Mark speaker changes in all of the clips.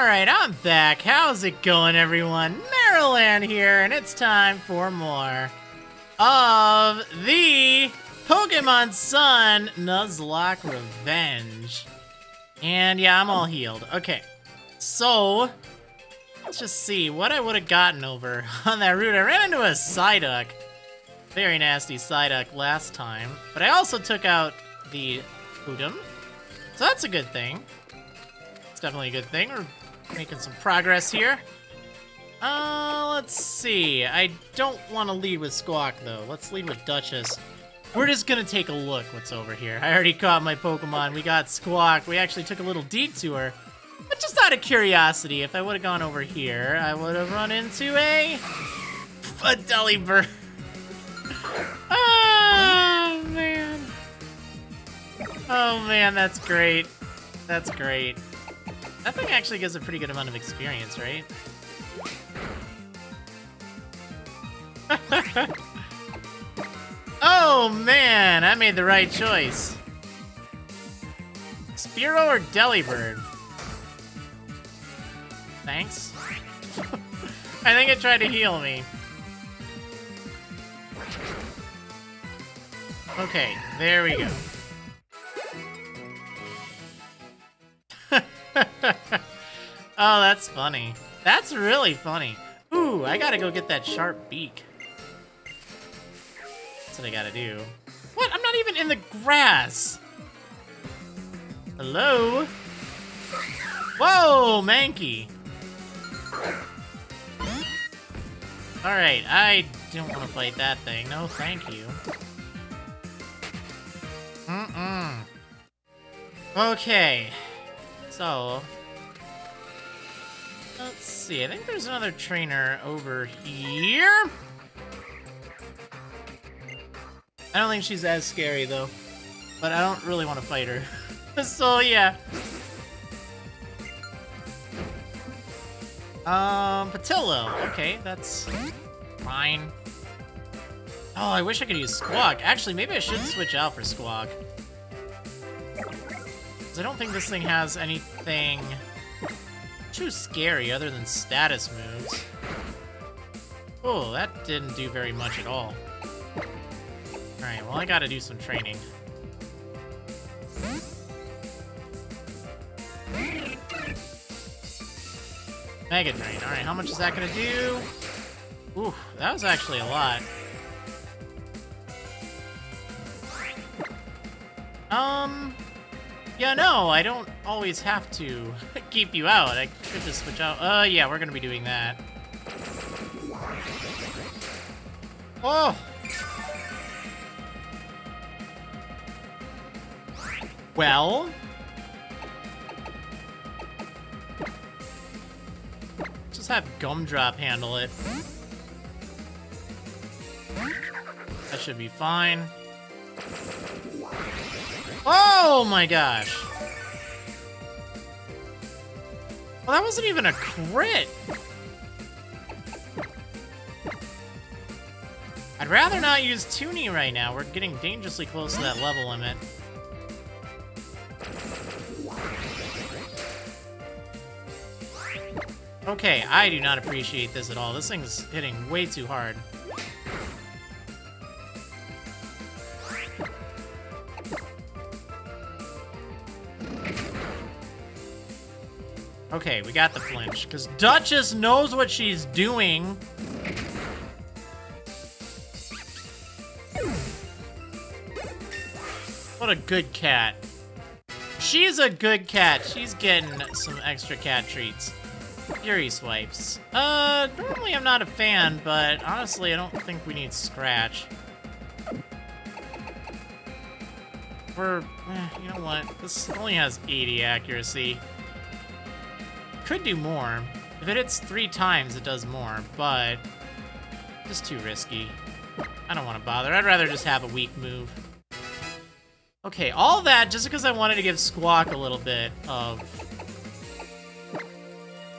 Speaker 1: Alright, I'm back. How's it going, everyone? Marriland here, and it's time for more of the Pokemon Sun Nuzlocke Revenge. And yeah, I'm all healed. Okay, so let's just see what I would have gotten over on that route. I ran into a Psyduck. Very nasty Psyduck last time. But I also took out the Hoodum. So that's a good thing. It's definitely a good thing. We're making some progress here. Uh, let's see. I don't want to lead with Squawk, though. Let's lead with Duchess. We're just gonna take a look what's over here. I already caught my Pokemon. We got Squawk. We actually took a little detour. But just out of curiosity, if I would have gone over here, I would have run into a... a Delibird. oh, man. Oh, man, that's great. That's great. That thing actually gives a pretty good amount of experience, right? oh man, I made the right choice. Spearow or Delibird? Thanks. I think it tried to heal me. Okay, there we go. oh, that's funny. That's really funny. Ooh, I gotta go get that sharp beak. That's what I gotta do. What? I'm not even in the grass. Hello? Whoa, Mankey. Alright, I don't want to fight that thing. No, thank you. Mm-mm. Okay. So, let's see. I think there's another trainer over here. I don't think she's as scary, though. But I don't really want to fight her. so, yeah. Um, Patillo. Okay, that's fine. Oh, I wish I could use Squawk. Actually, maybe I should switch out for Squawk. I don't think this thing has anything too scary other than status moves. Oh, that didn't do very much at all. Alright, well I gotta do some training. Mega Drain. Alright, how much is that gonna do? Ooh, that was actually a lot. Um, yeah, no, I don't always have to keep you out. I could just switch out. Uh, yeah, we're gonna be doing that. Oh! Well... Just have Gumdrop handle it. That should be fine. Oh my gosh. Well, that wasn't even a crit. I'd rather not use Toonie right now. We're getting dangerously close to that level limit. Okay, I do not appreciate this at all. This thing's hitting way too hard. Okay, we got the flinch, because Duchess knows what she's doing. What a good cat. She's a good cat. She's getting some extra cat treats. Fury swipes. Uh, normally I'm not a fan, but honestly, I don't think we need Scratch. We're, eh, you know what? This only has 80 accuracy could do more. If it hits three times, it does more, but just too risky. I don't want to bother. I'd rather just have a weak move. Okay, all that just because I wanted to give Squawk a little bit of...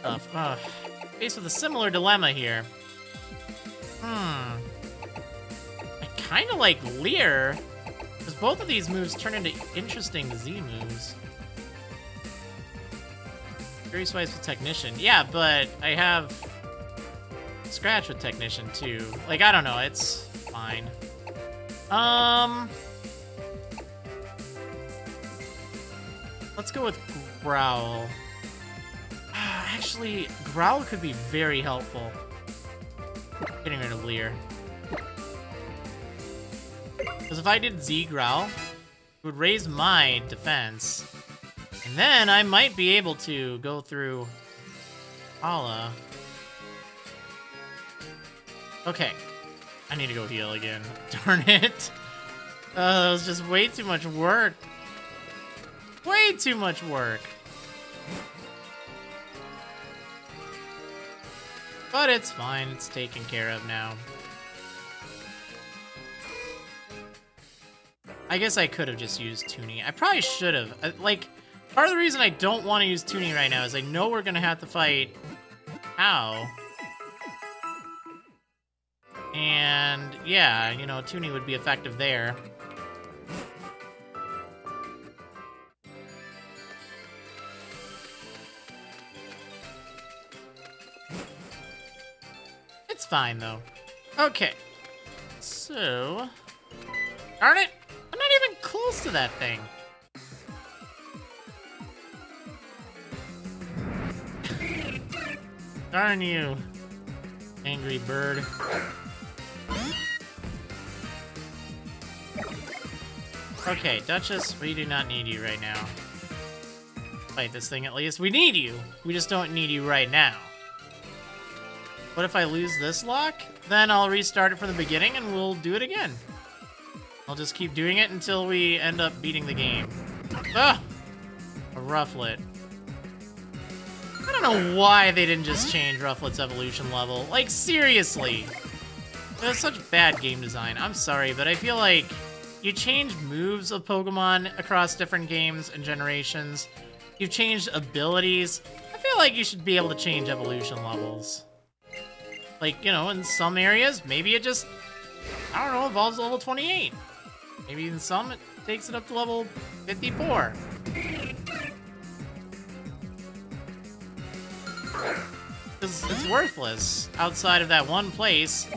Speaker 1: of uh, faced with a similar dilemma here. Hmm. I kind of like Leer, because both of these moves turn into interesting Z moves. Very Spice with Technician. Yeah, but I have Scratch with Technician too. Like, I don't know, it's fine. Um... Let's go with Growl. Actually, Growl could be very helpful. Getting rid of Leer. Because if I did Z Growl, it would raise my defense. And then I might be able to go through Hala. Okay. I need to go heal again. Darn it. Uh, that was just way too much work. Way too much work. But it's fine, it's taken care of now. I guess I could have just used Toonie. I probably should have. Uh, like, part of the reason I don't want to use Toonie right now is I know we're going to have to fight Hau. And, yeah, you know, Toonie would be effective there. It's fine, though. Okay. So... Darn it! I'm not even close to that thing. Darn you, angry bird. Okay, Duchess, we do not need you right now. Fight this thing at least. We need you! We just don't need you right now. What if I lose this lock? Then I'll restart it from the beginning and we'll do it again. I'll just keep doing it until we end up beating the game. Ah! A Rufflet. I don't know why they didn't just change Rufflet's evolution level. Like, seriously. Was such bad game design. I'm sorry, but I feel like you change moves of Pokemon across different games and generations. You've changed abilities. I feel like you should be able to change evolution levels. Like, you know, in some areas, maybe it just, I don't know, evolves level 28. Maybe in some, it takes it up to level 54. Because it's worthless outside of that one place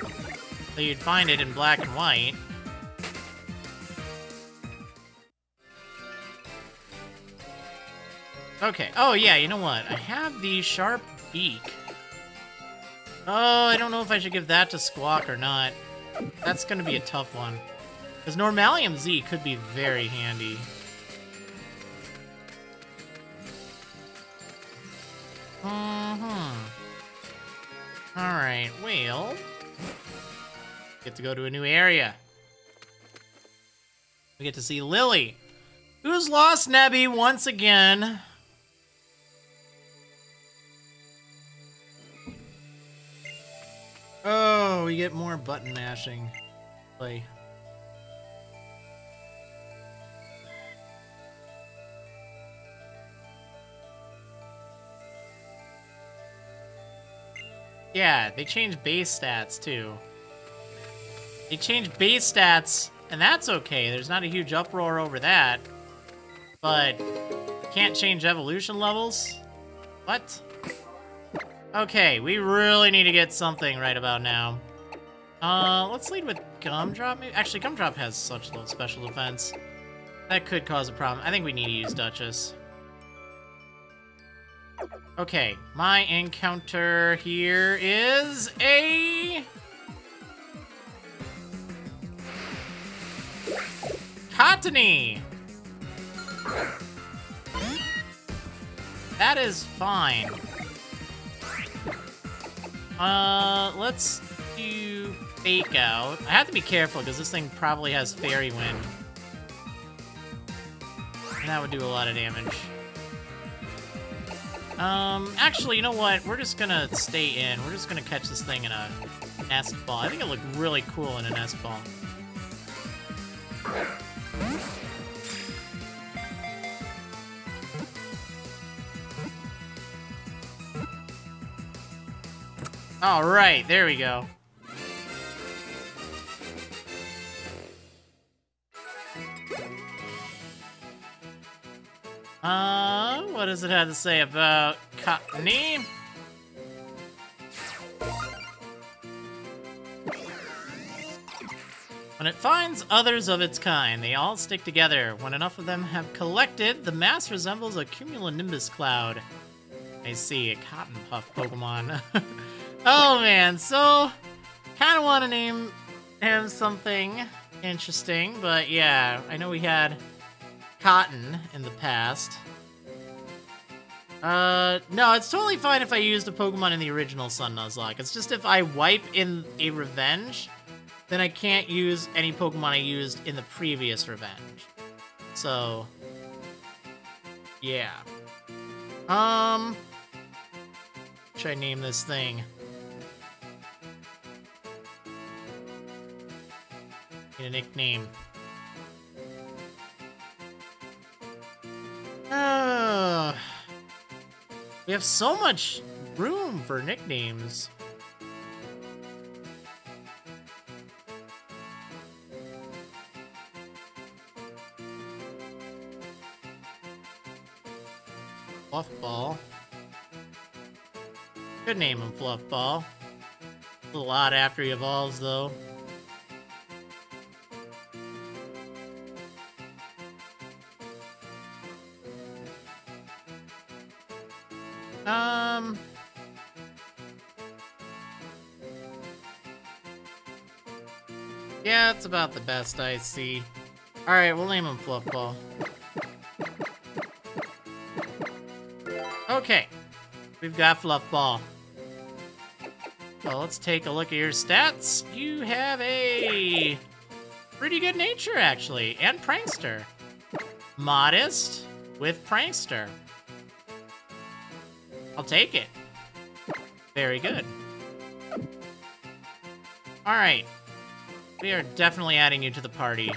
Speaker 1: that you'd find it in black and white. Okay. Oh, yeah, you know what? I have the sharp beak. Oh, I don't know if I should give that to Squawk or not. That's gonna be a tough one. Because Normalium Z could be very handy. Mm-hmm. Alright, well... Get to go to a new area. We get to see Lily, who's lost Nebby once again. Oh, we get more button mashing. Play. Yeah, they changed base stats too. They changed base stats, and that's okay. There's not a huge uproar over that. But can't change evolution levels? What? Okay, we really need to get something right about now. Uh, let's lead with Gumdrop. Maybe? Actually, Gumdrop has such low special defense. That could cause a problem. I think we need to use Duchess. Okay, my encounter here is a... Cottonee! That is fine. Uh, let's do Fake Out. I have to be careful because this thing probably has Fairy Wind. And that would do a lot of damage. Um, actually, you know what? We're just gonna stay in. We're just gonna catch this thing in a nest ball. I think it looked really cool in a nest ball. All right, there we go. Uh, what does it have to say about Cottonee? When it finds others of its kind, they all stick together. When enough of them have collected, the mass resembles a cumulonimbus cloud. I see, a cotton puff Pokemon. oh man, so kind of want to name him something interesting, but yeah, I know we had Cotton in the past. Uh, no, it's totally fine if I used a Pokemon in the original Sun Nuzlocke. It's just if I wipe in a Revenge, then I can't use any Pokemon I used in the previous Revenge. So, yeah. Um, should I name this thing? Need a nickname. Uh, we have so much room for nicknames. Fluffball. Could name him Fluffball. A odd after he evolves, though. It's about the best I see. Alright, we'll name him Fluffball. Okay. We've got Fluffball. Well, let's take a look at your stats. You have a pretty good nature, actually, and Prankster. Modest with Prankster. I'll take it. Very good. Alright. We are definitely adding you to the party.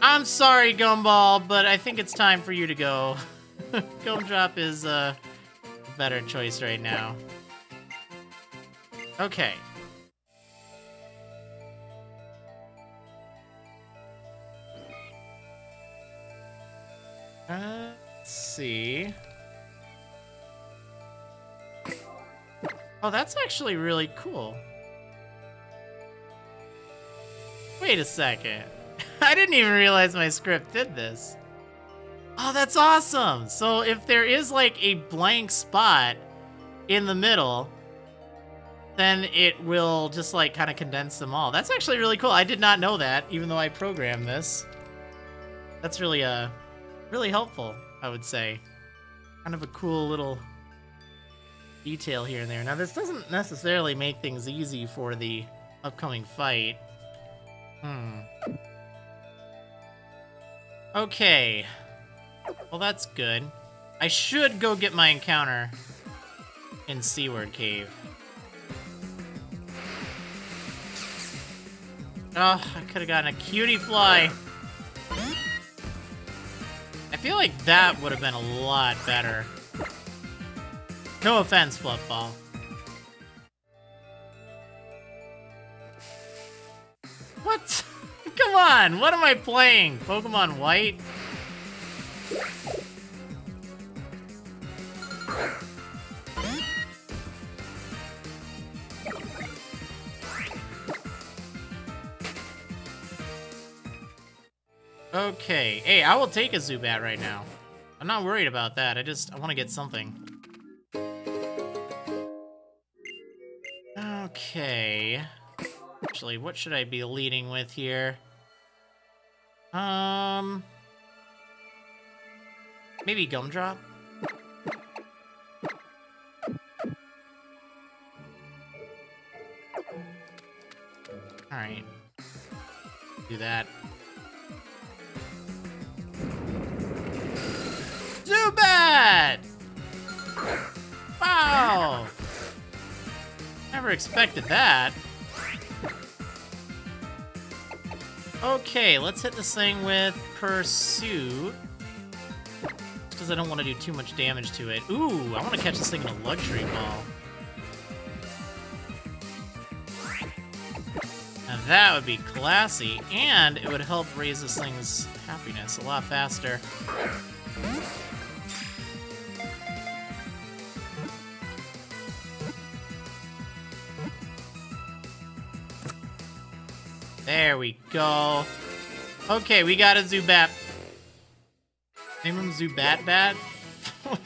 Speaker 1: I'm sorry, Gumball, but I think it's time for you to go. Gumdrop is uh, a better choice right now. Okay. Uh, let's see. Oh, that's actually really cool. Wait a second. I didn't even realize my script did this. Oh, that's awesome! So if there is like a blank spot in the middle, then it will just like kind of condense them all. That's actually really cool. I did not know that, even though I programmed this. That's really, uh, really helpful, I would say. Kind of a cool little detail here and there. Now, this doesn't necessarily make things easy for the upcoming fight. Hmm. Okay. Well, that's good. I should go get my encounter in Seaward Cave. Oh, I could have gotten a Cutiefly. I feel like that would have been a lot better. No offense, Fluffball. What? Come on, what am I playing? Pokemon White? Okay. Hey, I will take a Zubat right now. I'm not worried about that. I just, I want to get something. Okay. Actually, what should I be leading with here? Um... Maybe Gumdrop? Alright. Do that. Zubat! Wow! Never expected that. Okay, let's hit this thing with Pursuit because I don't want to do too much damage to it. Ooh, I want to catch this thing in a luxury ball. Now that would be classy, and it would help raise this thing's happiness a lot faster. There we go. Okay, we got a Zubat. Name him Zubat Bat?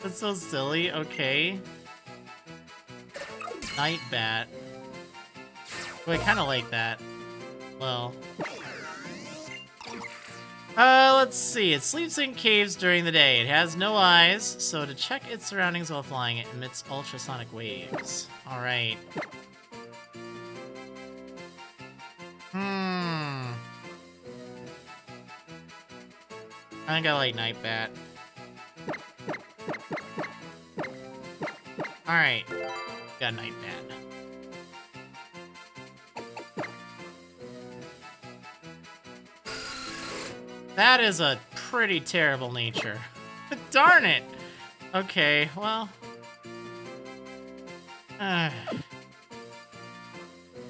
Speaker 1: That's so silly. Okay. Night Bat. Oh, I kind of like that. Well. Uh, let's see. It sleeps in caves during the day. It has no eyes, so to check its surroundings while flying, it emits ultrasonic waves. Alright. I think I like Night Bat. Alright. Got Night Bat. That is a pretty terrible nature. Darn it! Okay, well... Uh,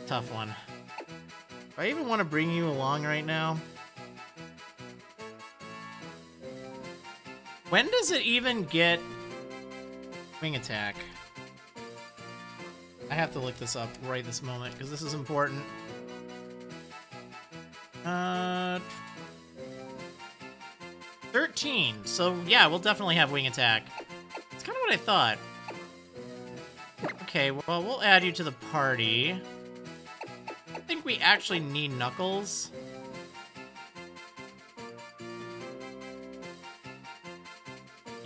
Speaker 1: tough one. Do I even want to bring you along right now? When does it even get wing attack? I have to look this up right this moment, because this is important. Uh, 13. So, yeah, we'll definitely have wing attack. It's kind of what I thought. Okay, well, we'll add you to the party. I think we actually need Knuckles.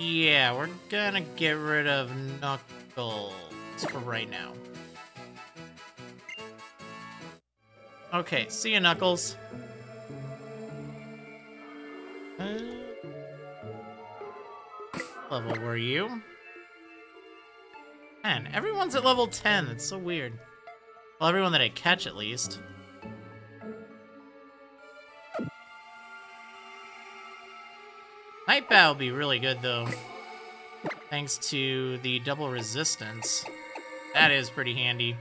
Speaker 1: Yeah, we're gonna get rid of Knuckles for right now. Okay, see you, Knuckles. Level were you? 10. Everyone's at level 10. That's so weird. Well, everyone that I catch, at least. Bat will be really good, though. Thanks to the double resistance. That is pretty handy.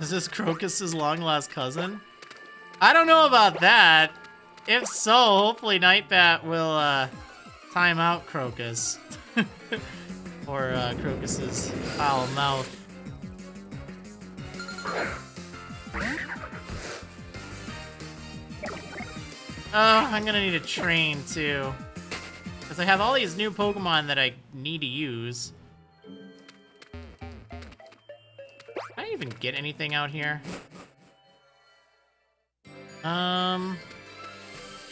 Speaker 1: Is this Crocus's long-lost cousin? I don't know about that. If so, hopefully Night Bat will uh, time out Crocus. or uh, Crocus's foul mouth. I'm gonna need a train too. Because I have all these new Pokemon that I need to use. Can I even get anything out here? Um,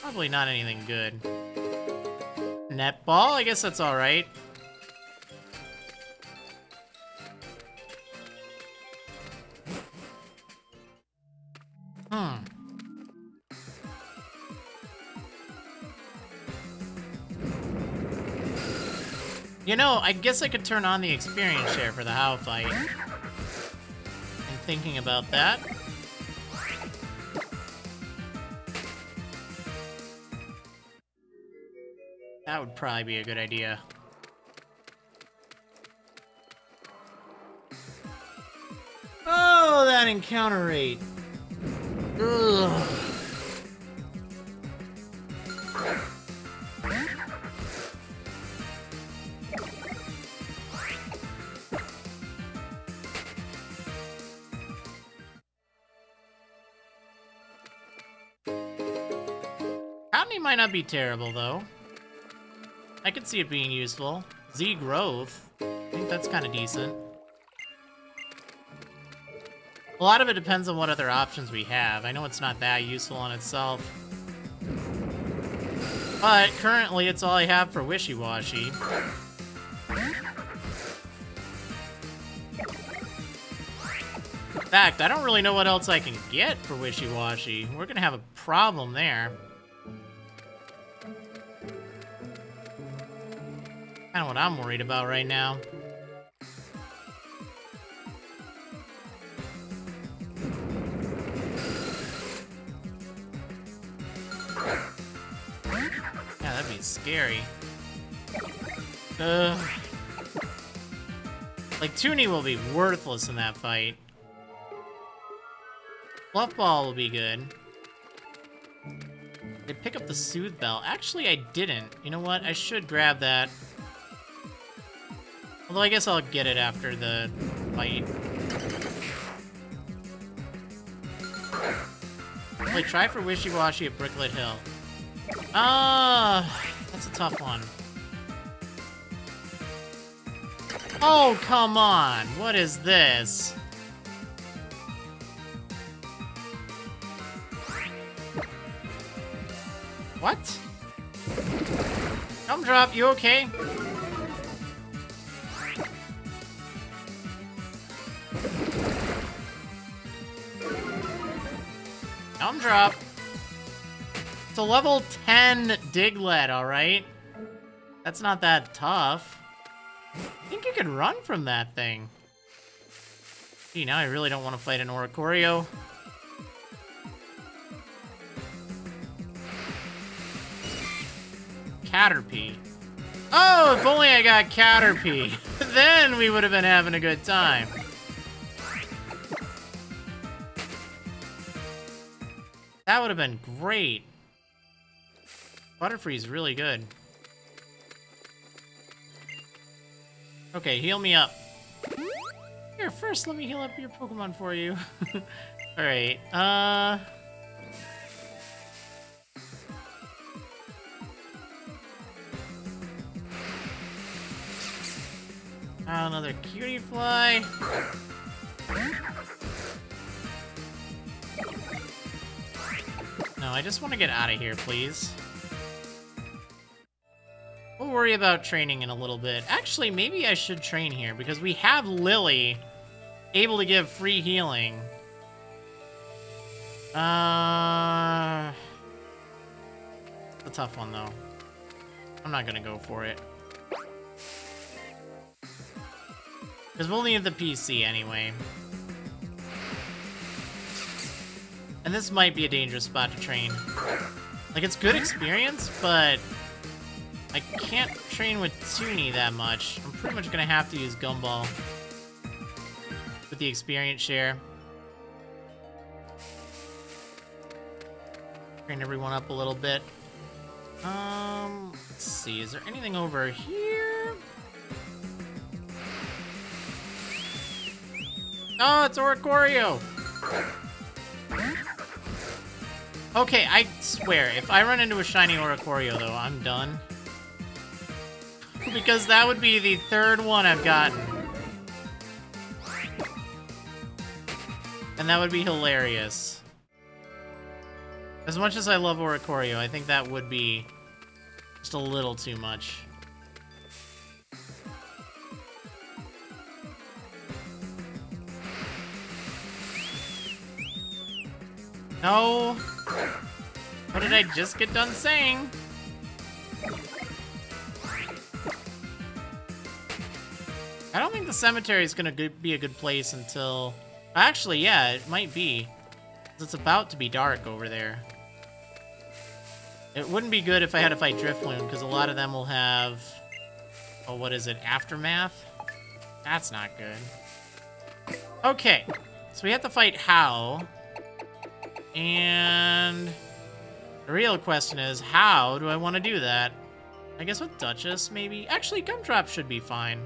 Speaker 1: probably not anything good. Netball? I guess that's alright. You know, I guess I could turn on the experience share for the Hau fight. And thinking about that. That would probably be a good idea. Oh, that encounter rate. Ugh. Not be terrible, though. I could see it being useful. Z growth. I think that's kind of decent. A lot of it depends on what other options we have. I know it's not that useful in itself. But currently, it's all I have for Wishiwashi. In fact, I don't really know what else I can get for Wishiwashi. We're gonna have a problem there. Kind of what I'm worried about right now. Yeah, that'd be scary. Ugh. Like, Toonie will be worthless in that fight. Fluff Ball will be good. Did pick up the Soothe Bell? Actually, I didn't. You know what? I should grab that. Although I guess I'll get it after the fight. Wait, try for Wishiwashi at Brooklet Hill. Ah, uh, that's a tough one. Oh, come on. What is this? What? Gumdrop, you okay? Gumdrop. It's a level 10 Diglett, alright? That's not that tough. I think you can run from that thing. Gee, now I really don't want to fight an Oricorio. Caterpie. Oh, if only I got Caterpie. then we would have been having a good time. That would have been great. Butterfree's really good. Okay, heal me up. Here, first let me heal up your Pokemon for you. Alright, uh... another Cutiefly. No, I just want to get out of here, please. We'll worry about training in a little bit. Actually, maybe I should train here, because we have Lily able to give free healing. Uh... A tough one, though. I'm not gonna go for it. Because we'll need the PC anyway. And this might be a dangerous spot to train. Like, it's good experience, but... I can't train with Toonie that much. I'm pretty much gonna have to use Gumball. With the experience share. Train everyone up a little bit. Um, let's see, is there anything over here? Oh, it's Oricorio! Okay, I swear, if I run into a shiny Oricorio, though, I'm done. because that would be the third one I've gotten. And that would be hilarious. As much as I love Oricorio, I think that would be just a little too much. No! What did I just get done saying? I don't think the cemetery is gonna be a good place until... Actually, yeah, it might be. It's about to be dark over there. It wouldn't be good if I had to fight Drifloon, because a lot of them will have... Oh, what is it? Aftermath? That's not good. Okay, so we have to fight Hau. And the real question is, how do I want to do that? I guess with Duchess, maybe? Actually, Gumdrop should be fine.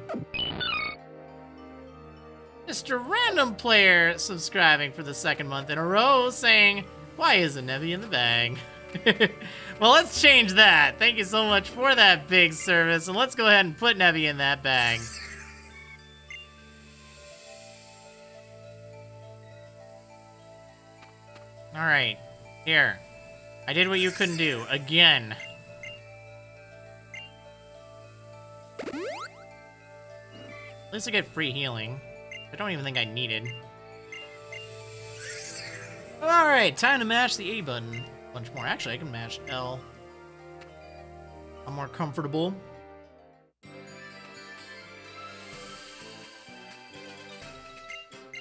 Speaker 1: Mr. Random Player subscribing for the second month in a row saying, why isn't Nebby in the bag? well, let's change that. Thank you so much for that big service, and let's go ahead and put Nebby in that bag. Alright. Here. I did what you couldn't do. Again. At least I get free healing. I don't even think I needed. Alright, time to mash the A button. A bunch more. Actually, I can mash L. I'm more comfortable.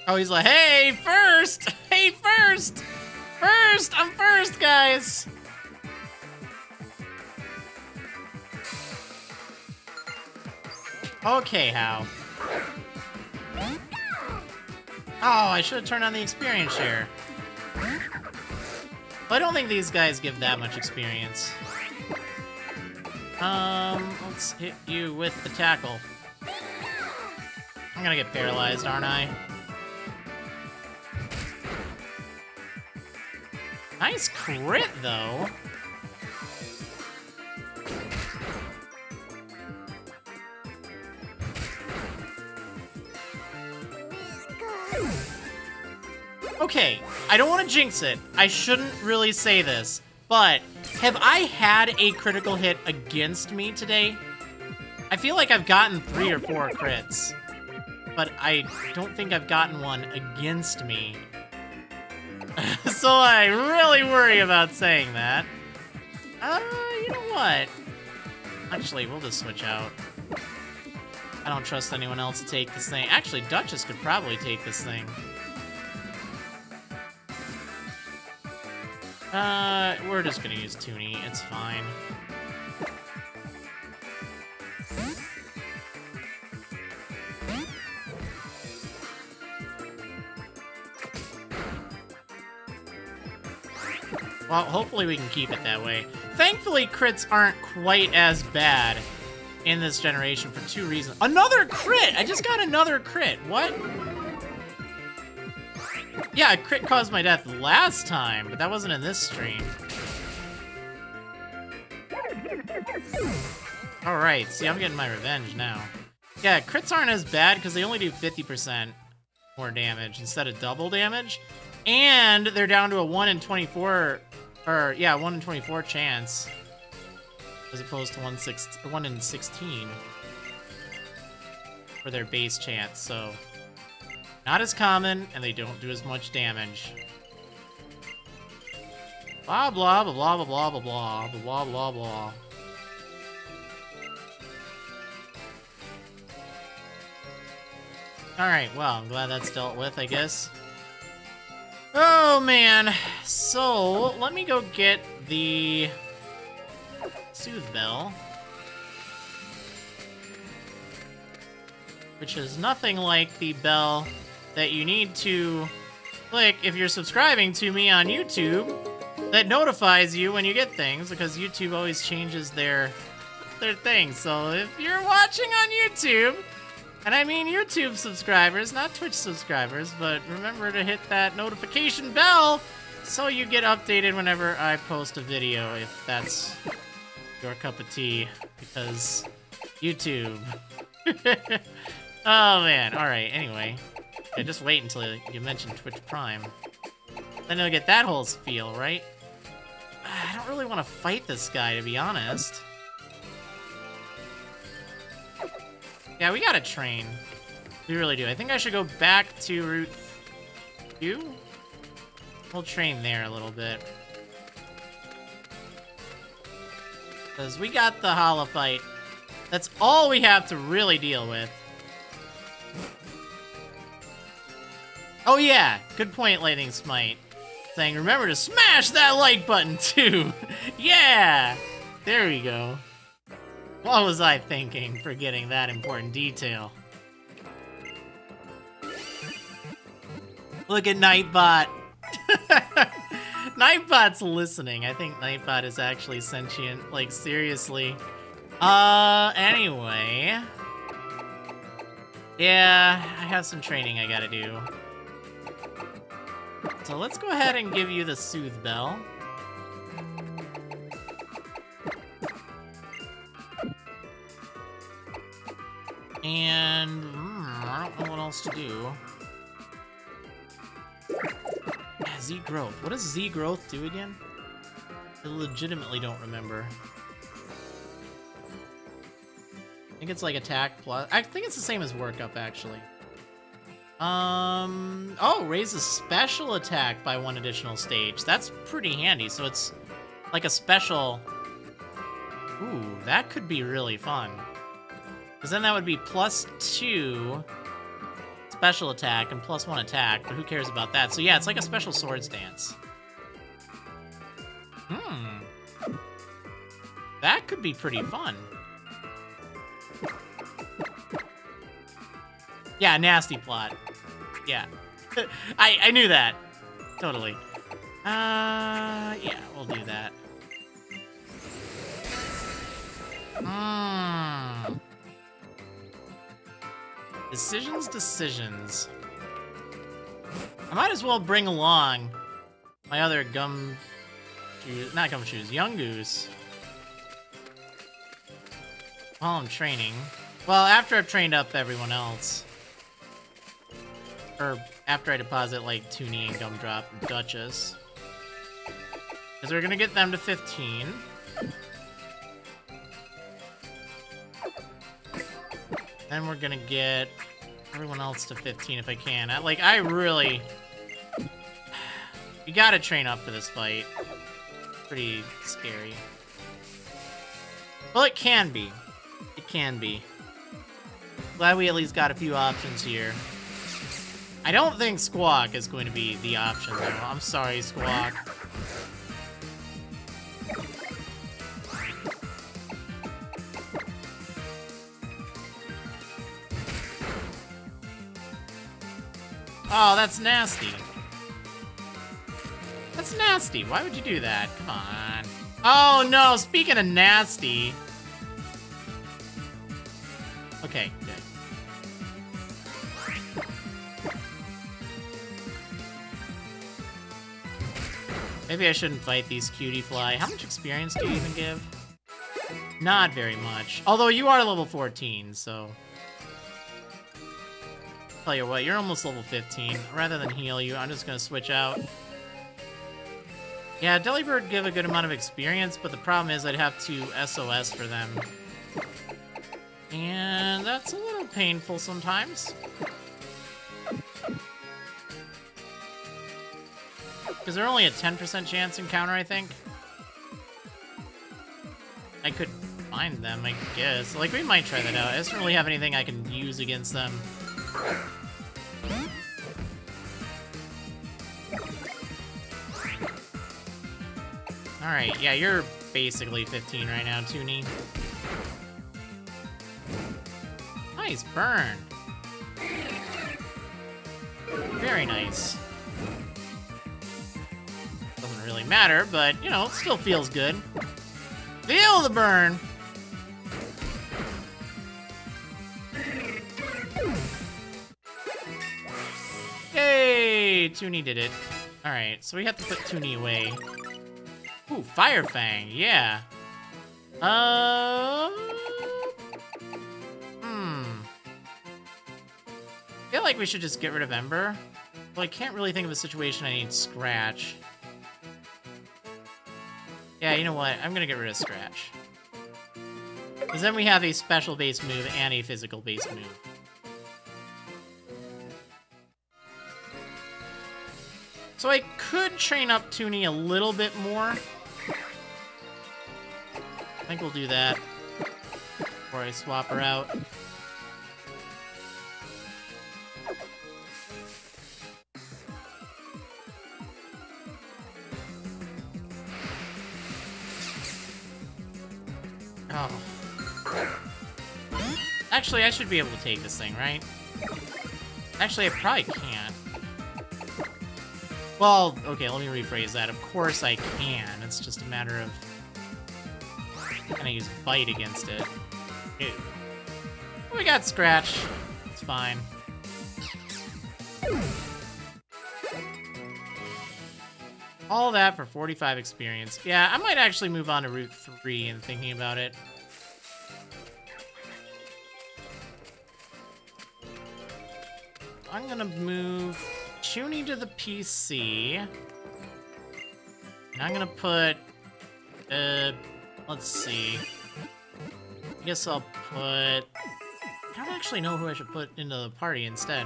Speaker 1: Oh, he's like, hey, first! Hey, first! First! I'm first, guys! Okay, Hau. Oh, I should have turned on the experience share. But I don't think these guys give that much experience. Um, let's hit you with the tackle. I'm gonna get paralyzed, aren't I? Nice crit, though. Okay, I don't want to jinx it. I shouldn't really say this, but have I had a critical hit against me today? I feel like I've gotten three or four crits, but I don't think I've gotten one against me. so I really worry about saying that. Uh, you know what? Actually, we'll just switch out. I don't trust anyone else to take this thing. Actually, Duchess could probably take this thing. Uh, we're just gonna use Toonie. It's fine. Well, hopefully we can keep it that way. Thankfully, crits aren't quite as bad in this generation for two reasons. Another crit! I just got another crit. What? Yeah, a crit caused my death last time, but that wasn't in this stream. Alright, see, I'm getting my revenge now. Yeah, crits aren't as bad because they only do 50% more damage instead of double damage. And they're down to a 1 in 24, or yeah, 1 in 24 chance. As opposed to 1, six, 1 in 16 for their base chance, so... Not as common, and they don't do as much damage. Blah, blah, blah, blah, blah, blah, blah, blah, blah, blah. Alright, well, I'm glad that's dealt with, I guess. Oh, man. So, let me go get the Soothe Bell. Which is nothing like the bell that you need to click if you're subscribing to me on YouTube that notifies you when you get things because YouTube always changes their their things. So if you're watching on YouTube, and I mean YouTube subscribers, not Twitch subscribers, but remember to hit that notification bell so you get updated whenever I post a video if that's your cup of tea because YouTube. oh man, alright, anyway. Yeah, just wait until you mention Twitch Prime. Then you'll get that whole feel, right? I don't really want to fight this guy, to be honest. Yeah, we gotta train. We really do. I think I should go back to Route 2? We'll train there a little bit. Because we got the Hala fight. That's all we have to really deal with. Oh yeah, good point, Lightning Smite. Saying, remember to smash that like button too! yeah! There we go. What was I thinking, forgetting that important detail? Look at Nightbot! Nightbot's listening. I think Nightbot is actually sentient, like seriously. Uh, anyway. Yeah, I have some training I gotta do. So let's go ahead and give you the Soothe Bell. And mm, I don't know what else to do. Yeah, Z growth. What does Z growth do again? I legitimately don't remember. I think it's like attack plus. I think it's the same as workup actually. Um, oh, raises special attack by one additional stage. That's pretty handy. So it's like a special... Ooh, that could be really fun. Because then that would be plus two special attack and plus one attack, but who cares about that? So yeah, it's like a special swords dance. Hmm. That could be pretty fun. Yeah, nasty plot. Yeah. I, I knew that. Totally. Uh, yeah, we'll do that. Hmm. Decisions, decisions. I might as well bring along my other gum shoes, not Gumshoos, Yungoos. While I'm training. Well, after I've trained up everyone else. Or after I deposit like Toonie and Gumdrop and Duchess. Because we're gonna get them to 15. Then we're gonna get everyone else to 15 if I can. I, like, I really... You gotta train up for this fight. Pretty scary. Well, it can be. It can be. Glad we at least got a few options here. I don't think Squawk is going to be the option, though. I'm sorry, Squawk. Oh, that's nasty. That's nasty. Why would you do that? Come on. Oh, no. Speaking of nasty. Okay, good. Maybe I shouldn't fight these Cutiefly. How much experience do you even give? Not very much. Although you are level 14, so... Tell you what, you're almost level 15. Rather than heal you, I'm just gonna switch out. Yeah, Delibird give a good amount of experience, but the problem is I'd have to SOS for them. And that's a little painful sometimes. Because they're only a 10% chance encounter, I think? I could find them, I guess. Like, we might try that out. I just don't really have anything I can use against them. Alright, yeah, you're basically 15 right now, Toonie. Nice burn. Very nice Doesn't really matter, but, you know, still feels good. Feel the burn! Toonie did it. Alright, so we have to put Toonie away. Ooh, Fire Fang, yeah. Uh... Hmm. I feel like we should just get rid of Ember. Well, I can't really think of a situation I need Scratch. Yeah, you know what? I'm gonna get rid of Scratch. Because then we have a special base move and a physical base move. So I could train up Toonie a little bit more. I think we'll do that before I swap her out. Oh. Actually, I should be able to take this thing, right? Actually, I probably can't. Well, okay, let me rephrase that. Of course I can. It's just a matter of... Can I use Bite against it? Ew. We got Scratch. It's fine. All that for 45 experience. Yeah, I might actually move on to Route 3 and thinking about it. I'm gonna move Toonie to the PC. And I'm gonna put, uh, let's see. I guess I'll put, I don't actually know who I should put into the party instead.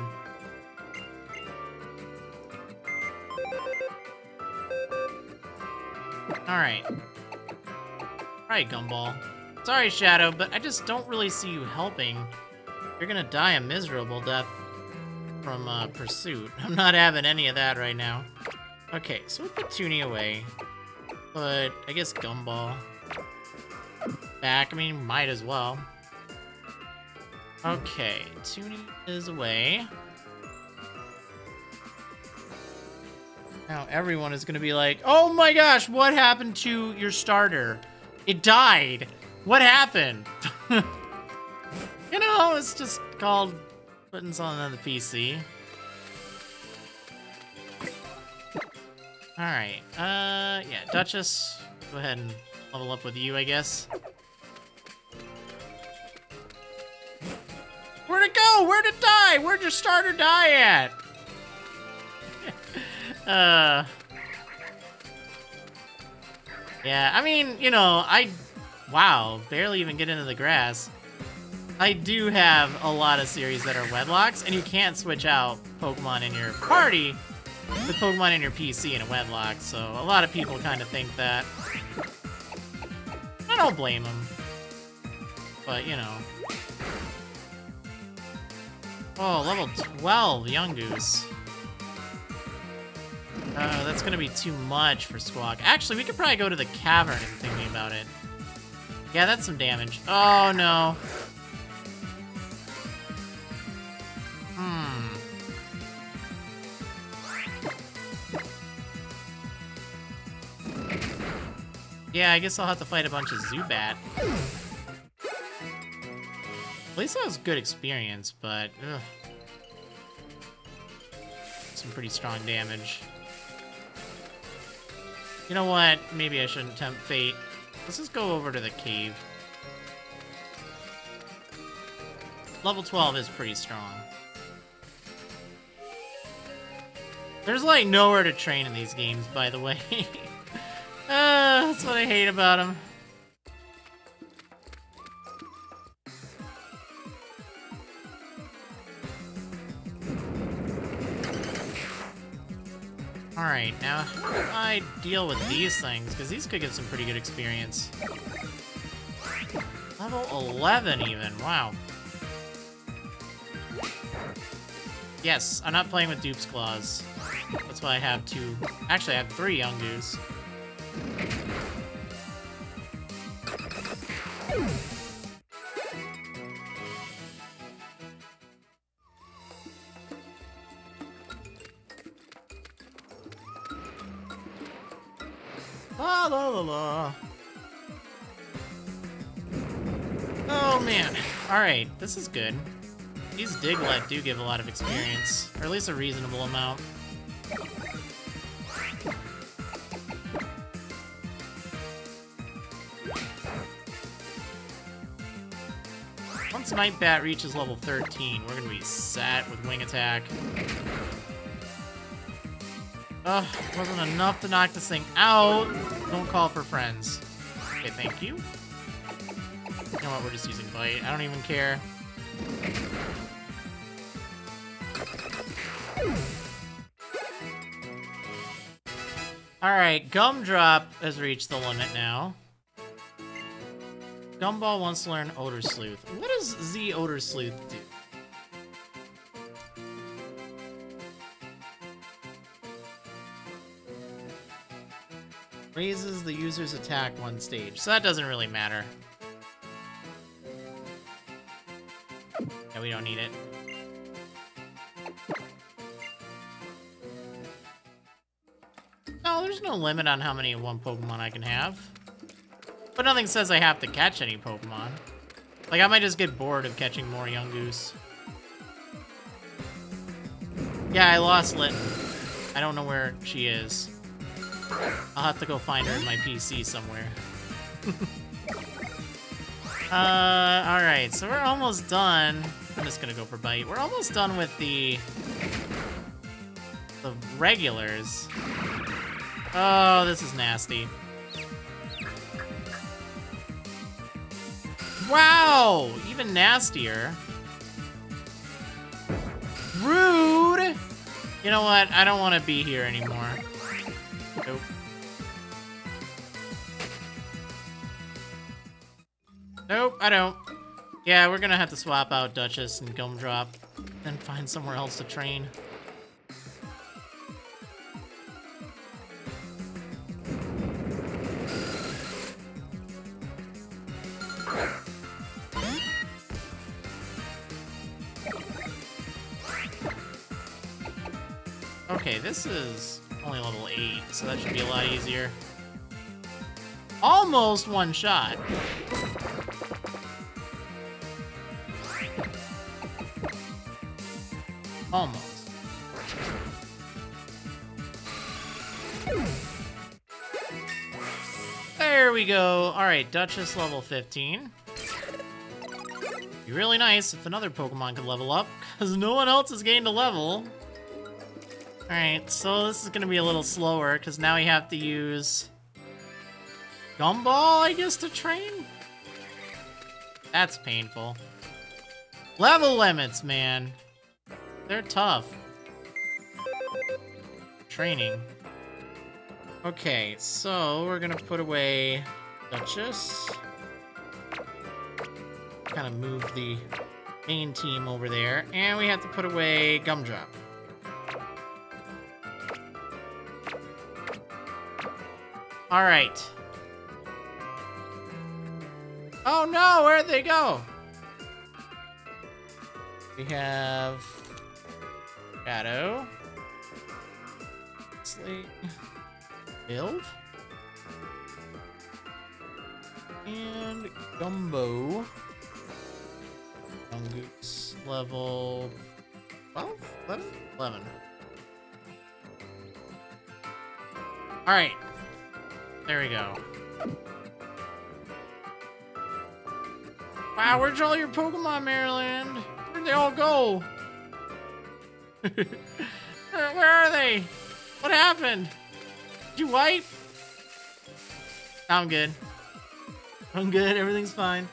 Speaker 1: Alright. Alright, Gumball. Sorry, Shadow, but I just don't really see you helping. You're gonna die a miserable death from uh, Pursuit. I'm not having any of that right now. Okay, so we put Toonie away. But I guess Gumball. Back, I mean, might as well. Okay, Toonie is away. Now everyone is to be like, oh my gosh, what happened to your starter? It died. What happened? you know, it's just called Something on the PC. Alright, uh, yeah, Duchess, go ahead and level up with you, I guess. Where'd it go? Where'd it die? Where'd your starter die at? uh... Yeah, I mean, you know, I... Wow, barely even get into the grass. I do have a lot of series that are Wedlockes, and you can't switch out Pokemon in your party with Pokemon in your PC in a Wedlocke, so a lot of people kind of think that. I don't blame them. But, you know. Oh, level 12, Yungoos. Uh, that's gonna be too much for Squawk. Actually, we could probably go to the cavern and thinking about it. Yeah, that's some damage. Oh, no. Yeah, I guess I'll have to fight a bunch of Zubat. At least that was good experience, but... Ugh. Some pretty strong damage. You know what? Maybe I shouldn't tempt fate. Let's just go over to the cave. Level 12 is pretty strong. There's like nowhere to train in these games, by the way. Uh, that's what I hate about him. Alright, now how do I deal with these things? Because these could give some pretty good experience. Level 11 even, wow. Yes, I'm not playing with Dupes Clause. That's why I have two... Actually, I have three Yungoos. La la la la. Oh man. Alright, this is good. These Diglett do give a lot of experience, or at least a reasonable amount. Once Night Bat reaches level 13, we're gonna be set with Wing Attack. Ugh, wasn't enough to knock this thing out. Don't call for friends. Okay, thank you. You know what, we're just using Bite. I don't even care. Alright, Gumdrop has reached the limit now. Gumball wants to learn Odor Sleuth. What does Z Odor Sleuth do? Raises the user's attack one stage, so that doesn't really matter. Yeah, we don't need it. No, there's no limit on how many one Pokemon I can have. But nothing says I have to catch any Pokemon. Like, I might just get bored of catching more Yungoos. Yeah, I lost Litten. I don't know where she is. I'll have to go find her in my PC somewhere. uh, alright, so we're almost done. I'm just gonna go for Bite. We're almost done with the... the regulars. Oh, this is nasty. Wow! Even nastier. Rude! You know what? I don't want to be here anymore. Nope. Nope, I don't. Yeah, we're gonna have to swap out Duchess and Gumdrop, then find somewhere else to train. Okay, this is only level 8, so that should be a lot easier. Almost one shot. Almost. There we go. Alright, Duchess level 15. Be really nice if another Pokemon could level up, because no one else has gained a level. Alright, so this is to be a little slower, because now we have to use... Gumball, I guess, to train? That's painful. Level limits, man. They're tough. Training. Okay, so we're gonna put away Duchess. Kind of move the main team over there. And we have to put away Gumdrop. Alright. Oh no, where'd they go? We have Shadow. Sling. Build. And Gumbo. Mongoose level 12? 11? 11. Alright. There we go. Wow, where'd all your Pokemon, Marriland? Where'd they all go? where, where are they? What happened? Did you wipe? I'm good. I'm good. Everything's fine.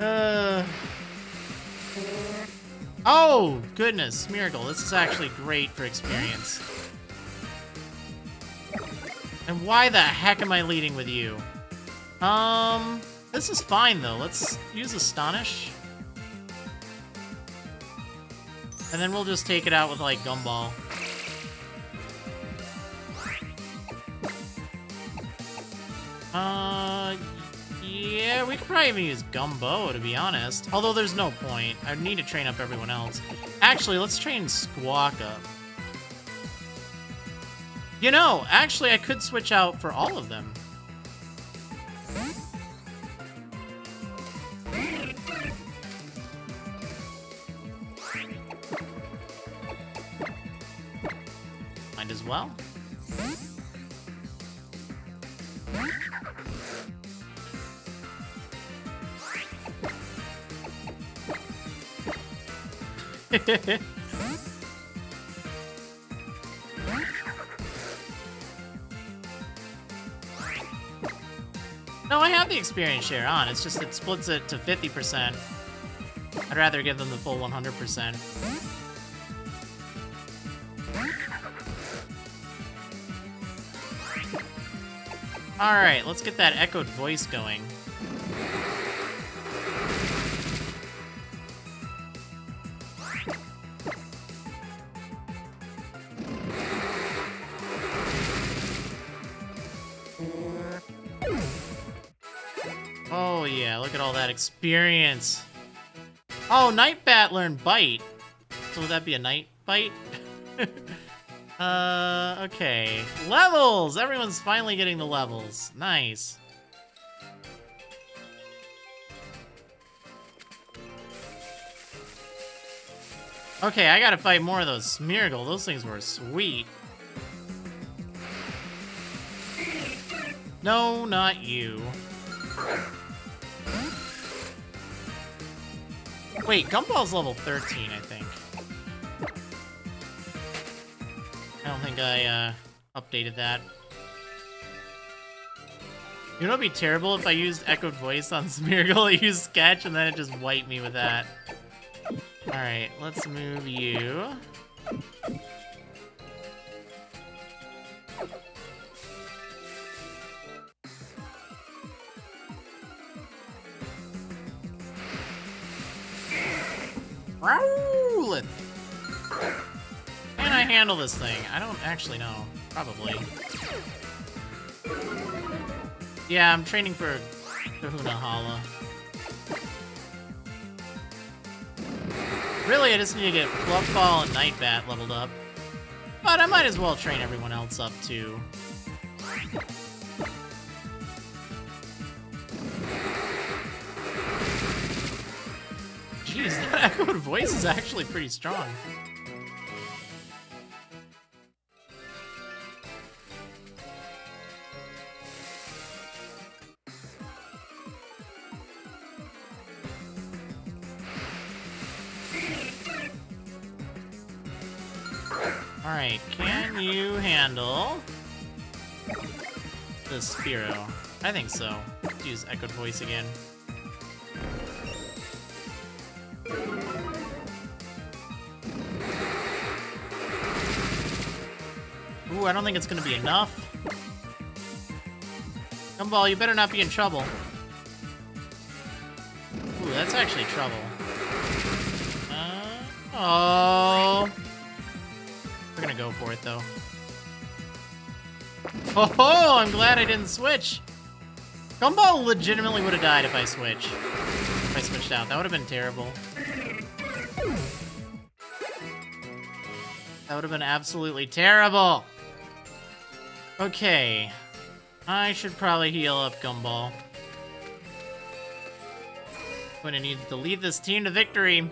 Speaker 1: Uh. Oh, goodness. Miracle. This is actually great for experience. And why the heck am I leading with you? Um, this is fine, though. Let's use Astonish. And then we'll just take it out with, like, Gumball. Uh, yeah, we could probably even use Gumbo, to be honest. Although there's no point. I need to train up everyone else. Actually, let's train Squawk up. You know, actually, I could switch out for all of them. Might as well. I have the experience share on. It's just it splits it to 50%. I'd rather give them the full 100%. Alright, let's get that echoed voice going. Look at all that experience. Oh, Night Bat learned Bite. So would that be a Night Bite? uh, okay. Levels! Everyone's finally getting the levels. Nice. Okay, I gotta fight more of those Smeargle. Those things were sweet. No, not you. Wait, Gumball's level 13, I think. I don't think I, uh, updated that. You know it'd be terrible if I used Echoed Voice on Smeargle, I used Sketch, and then it just wiped me with that. Alright, let's move you. Rowlet! Can I handle this thing? I don't actually know. Probably. Yeah, I'm training for Kahuna Hala. Really, I just need to get Fluffball and Night Bat leveled up. But I might as well train everyone else up, too. Jeez, that echoed voice is actually pretty strong. Alright, can you handle the Spiro? I think so. Use echoed voice again. I don't think it's gonna be enough. Gumball, you better not be in trouble. Ooh, that's actually trouble. Uh, oh. We're gonna go for it, though. Oh, ho, I'm glad I didn't switch. Gumball legitimately would have died if I switched. If I switched out. That would have been terrible. That would have been absolutely terrible. Okay. I should probably heal up Gumball. Going to need to lead this team to victory.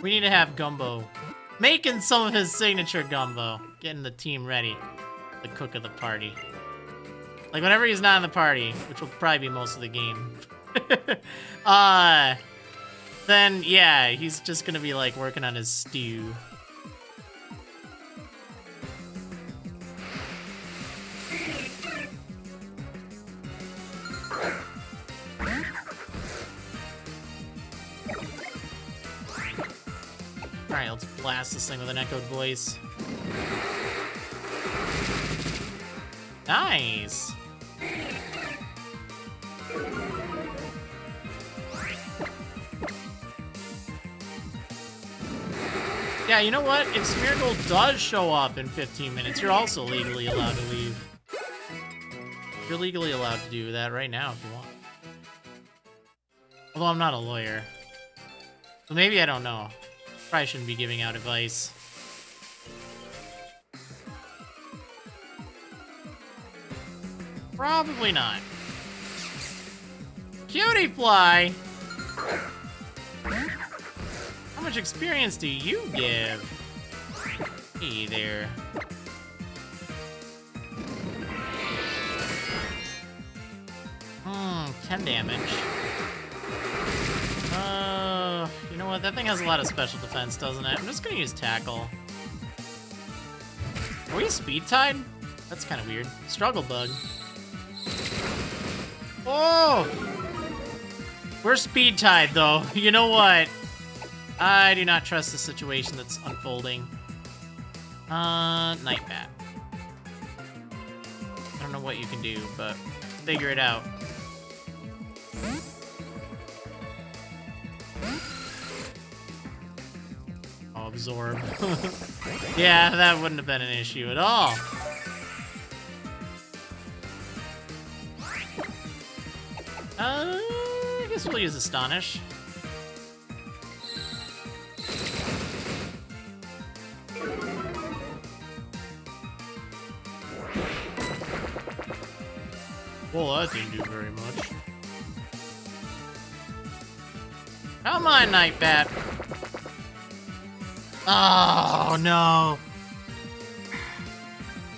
Speaker 1: We need to have Gumbo making some of his signature Gumbo, getting the team ready, the cook of the party. Like whenever he's not in the party, which will probably be most of the game. uh then yeah, he's just gonna be like working on his stew. Alright, let's blast this thing with an echoed voice. Nice! Yeah, you know what? If Smeargle does show up in 15 minutes, you're also legally allowed to leave. You're legally allowed to do that right now if you want. Although I'm not a lawyer. So maybe I don't know. Probably shouldn't be giving out advice. Probably not. Cutiefly! How much experience do you give? Hey there. Hmm, 10 damage. Uh, you know what? That thing has a lot of special defense, doesn't it? I'm just gonna use Tackle. Are we speed tied? That's kind of weird. Struggle Bug. Oh! We're speed tied, though. You know what? I do not trust the situation that's unfolding. Uh, Night Bat. I don't know what you can do, but figure it out. Absorb. yeah, that wouldn't have been an issue at all. Uh, I guess we'll use Astonish. Well, that didn't do very much. Come on, Night Bat. Oh, no.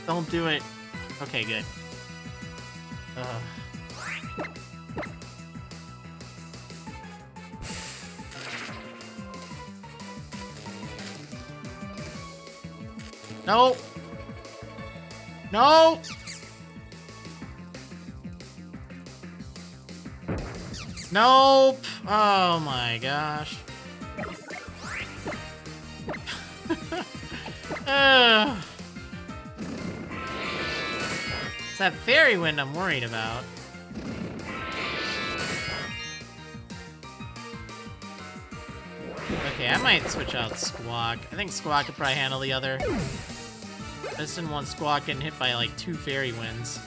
Speaker 1: Don't do it. Okay, good. Ugh. No. No. Nope. Oh my gosh. uh. It's that fairy wind I'm worried about. Okay, I might switch out Squawk. I think Squawk could probably handle the other. I just didn't want Squawk getting hit by like two fairy winds.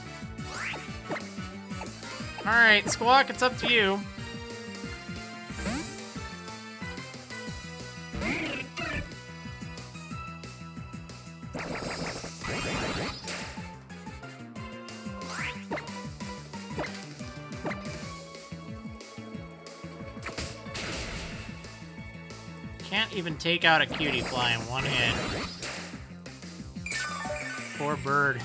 Speaker 1: Alright, Squawk, it's up to you. take out a Cutiefly in one hit. Poor bird.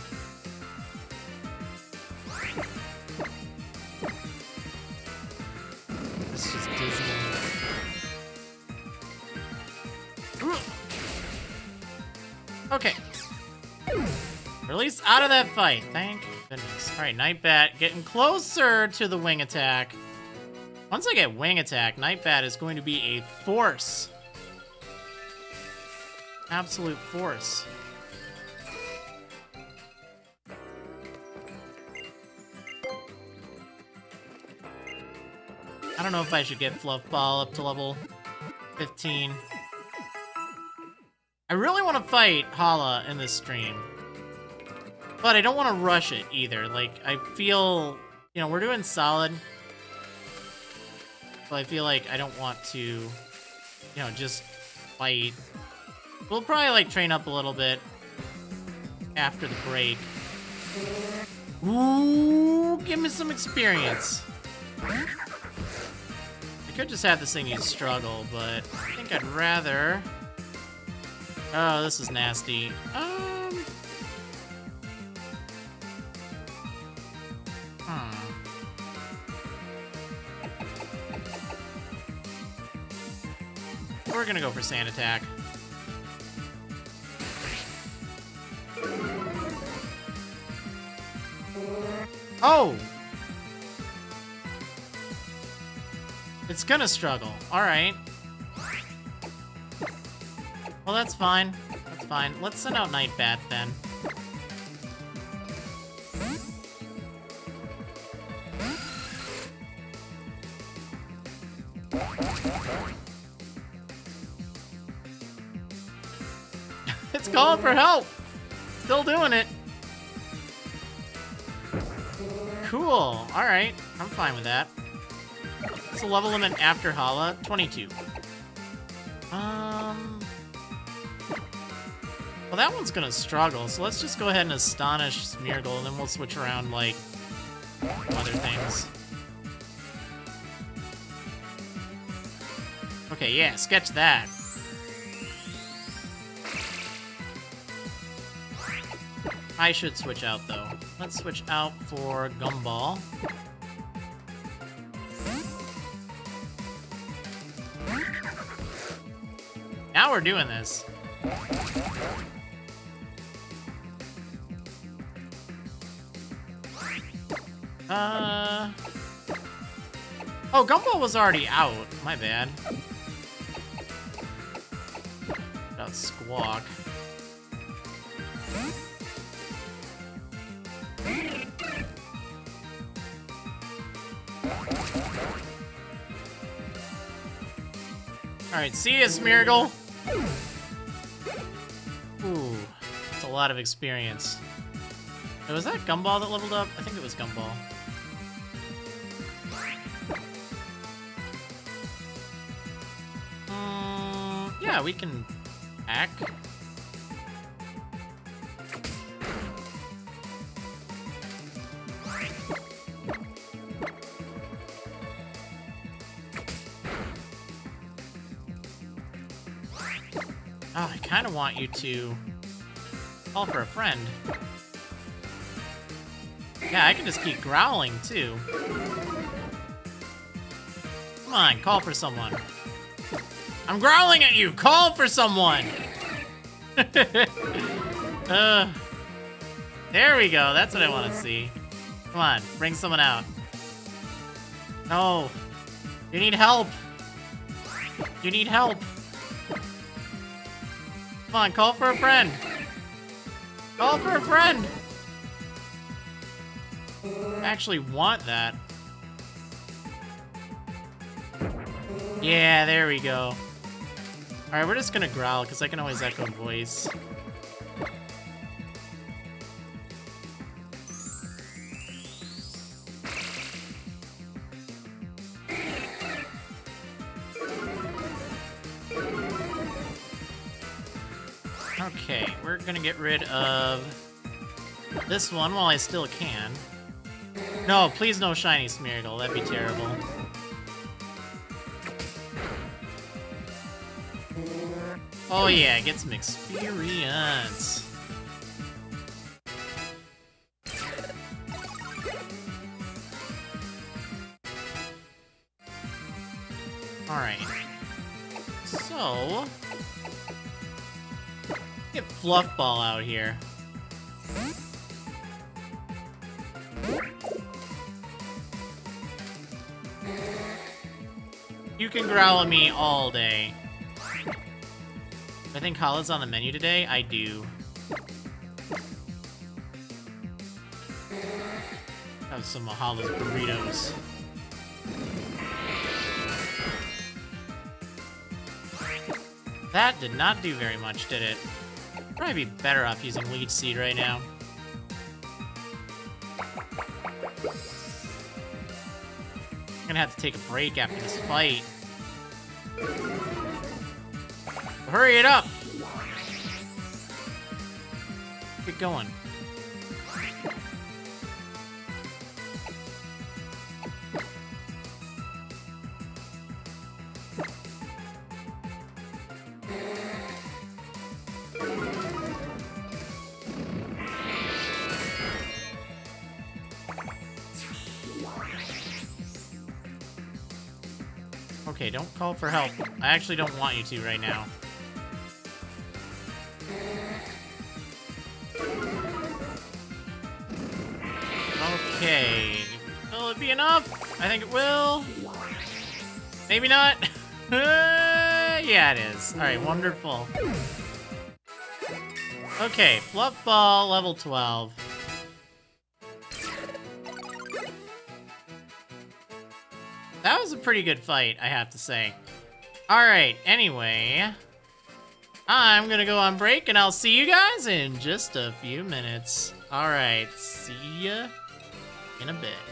Speaker 1: This is dizzy. Okay. Release out of that fight, thank goodness. Alright, Nightbat getting closer to the wing attack. Once I get wing attack, Nightbat is going to be a force. Absolute force. I don't know if I should get Fluff Ball up to level 15. I really want to fight Hala in this stream. But I don't want to rush it either. Like, I feel... You know, we're doing solid. But I feel like I don't want to, you know, just fight. We'll probably, like, train up a little bit after the break. Ooh, give me some experience. I could just have this thing use struggle, but I think I'd rather... Oh, this is nasty. Um... Hmm. We're gonna go for Sand Attack. Oh! It's gonna struggle. Alright. Well, that's fine. That's fine. Let's send out Night Bat then. it's calling for help! Still doing it. Cool. Alright. I'm fine with that. What's the level limit after Hala? 22. Um... Well, that one's gonna struggle, so let's just go ahead and Astonish Smeargle, and then we'll switch around, like, other things. Okay, yeah, sketch that. I should switch out, though. Let's switch out for Gumball. Now we're doing this. Uh... Oh, Gumball was already out. My bad. About Squawk. Alright, see ya, Smeargle! Ooh, that's a lot of experience. Wait, was that Gumball that leveled up? I think it was Gumball. Mm, yeah, we can hack. Want you to call for a friend. Yeah, I can just keep growling, too. Come on, call for someone. I'm growling at you! Call for someone! uh, there we go, that's what I want to see. Come on, bring someone out. No. You need help! You need help! Come on, call for a friend! Call for a friend! I actually want that. Yeah, there we go. Alright, we're just gonna growl, because I can always echo voice. Gonna get rid of this one while I still can. No, please no shiny Smeargle, that'd be terrible. Oh yeah, get some experience. Fluffball out here. You can growl at me all day. I think Hala's on the menu today. I do. Have some Mahala's burritos. That did not do very much, did it? Probably be better off using Leech Seed right now. I'm gonna have to take a break after this fight. Hurry it up! Get going. For help. I actually don't want you to right now. Okay. Will it be enough? I think it will. Maybe not. yeah, it is. Alright, wonderful. Okay, Fluff Ball, level 12. That was a pretty good fight, I have to say. Alright, anyway. I'm gonna go on break, and I'll see you guys in just a few minutes. Alright, see ya in a bit.